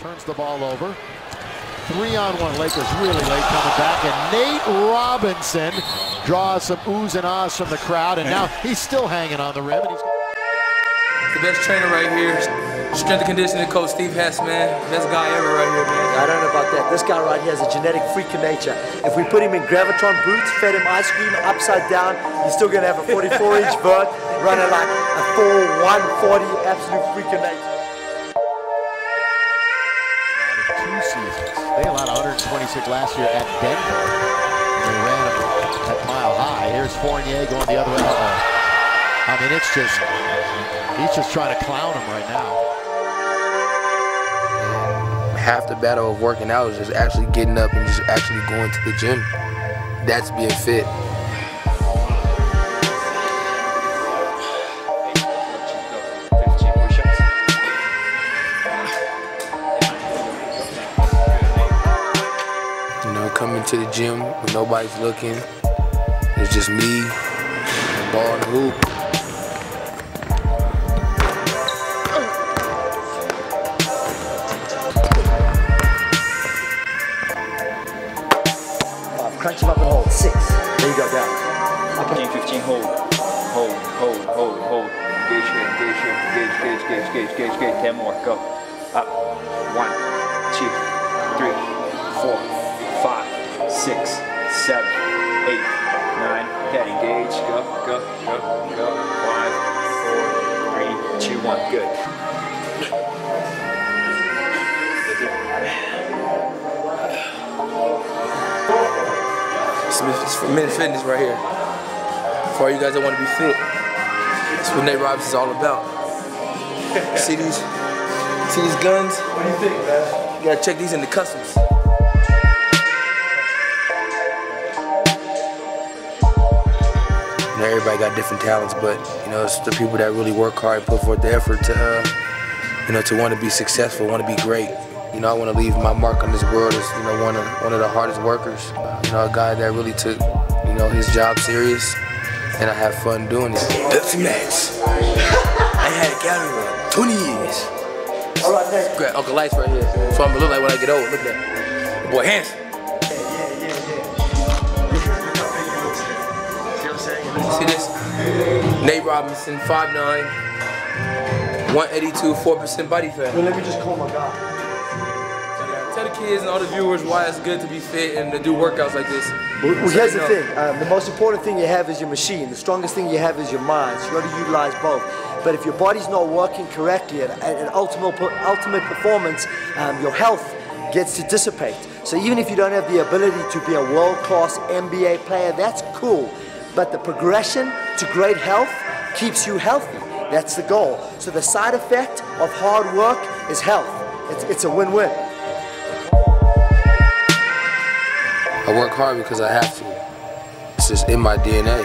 Turns the ball over. Three on one. Lakers really late coming back. And Nate Robinson draws some oohs and ahs from the crowd. And now he's still hanging on the rim. And he's the best trainer right here. Strength and conditioning coach Steve Hess, man. Best guy ever right here, man. I don't know about that. This guy right here is a genetic freak of nature. If we put him in Gravitron boots, fed him ice cream upside down, he's still going to have a 44-inch vert, running like a 4 140, absolute freak of nature. Seasons. They allowed 126 last year at Denver. They ran him at mile high. Here's Fournier going the other way. I mean, it's just, he's just trying to clown him right now. Half the battle of working out is just actually getting up and just actually going to the gym. That's being fit. Coming to the gym when nobody's looking, it's just me, the ball and the hoop. crunch him up and hold. Six. There you go, down. Up 15, 15, hold. Hold, hold, hold, hold. Gauge here, gauge here, gauge, gauge, gauge, gauge, gauge, gauge. Ten more, go. Up. One, two, six, seven, eight, nine, ten. Engage, go, go, go, go. Five, four, three, two, one. Good. It's for men's fitness right here. For all you guys that want to be fit. That's what Nate Robinson's all about. see these see these guns? What do you think, man? You gotta check these into customs. Everybody got different talents, but you know, it's the people that really work hard, put forth the effort to, uh, you know, to want to be successful, want to be great. You know, I want to leave my mark on this world as you know one of one of the hardest workers. You know, a guy that really took you know his job serious, and I have fun doing it. Pepsi Max. I had a gallery 20 years. All right, next. Got Uncle Lights right here. So I'm gonna look like when I get old. Look at that. Boy handsome. See this? Nate Robinson, 5'9", 182, 4% body fat. Well, let me just call my guy. Tell the kids and all the viewers why it's good to be fit and to do workouts like this. Well, So here's the know. thing. Um, the most important thing you have is your machine. The strongest thing you have is your mind. So you got to utilize both. But if your body's not working correctly at, at an ultimate ultimate performance, um, your health gets to dissipate. So even if you don't have the ability to be a world-class NBA player, that's cool. But the progression to great health keeps you healthy. That's the goal. So the side effect of hard work is health. It's, it's a win-win. I work hard because I have to. It's just in my DNA.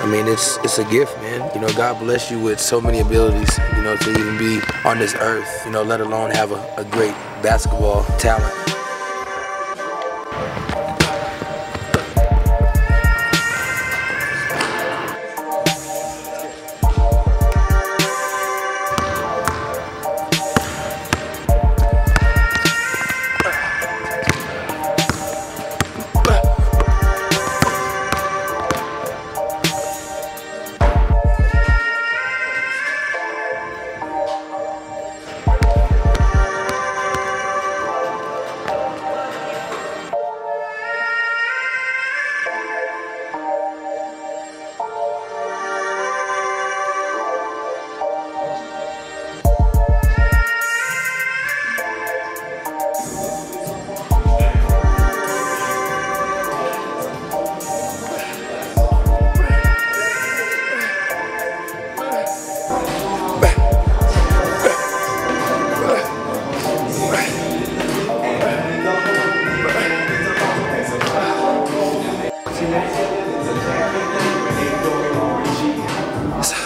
I mean, it's it's a gift, man. You know, God bless you with so many abilities, you know, to even be on this earth, you know, let alone have a, a great basketball talent.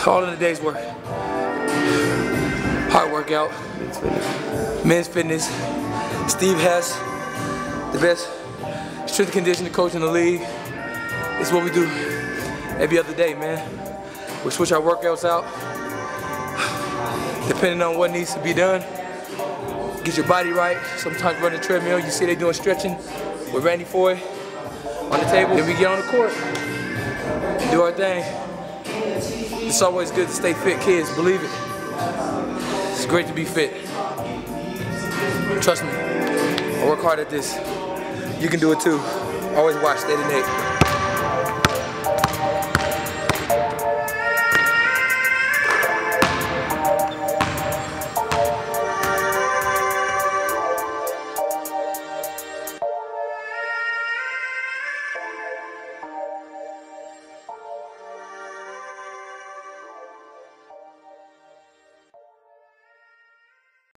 All in a day's work. Hard workout. Men's fitness. Steve Hess, the best strength conditioning coach in the league. It's what we do every other day, man. We switch our workouts out depending on what needs to be done. get your body right. Sometimes run the treadmill, you see they doing stretching with Randy Foye on the table. Then we get on the court, do our thing. It's always good to stay fit, kids, believe it. It's great to be fit. Trust me, I work hard at this. You can do it too. Always watch State of Nate.